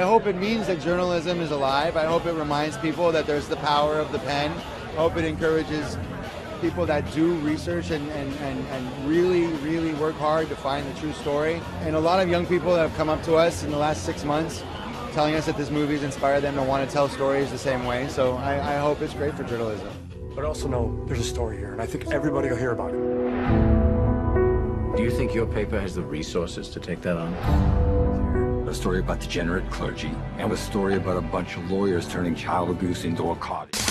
hope it means that journalism is alive. I hope it reminds people that there's the power of the pen. I hope it encourages people that do research and, and, and, and really, really work hard to find the true story. And a lot of young people that have come up to us in the last six months telling us that this movie's inspired them to want to tell stories the same way. So I, I hope it's great for journalism. But I also know there's a story here, and I think everybody will hear about it. Do you think your paper has the resources to take that on? A story about degenerate clergy, and a story about a bunch of lawyers turning child abuse into a cottage.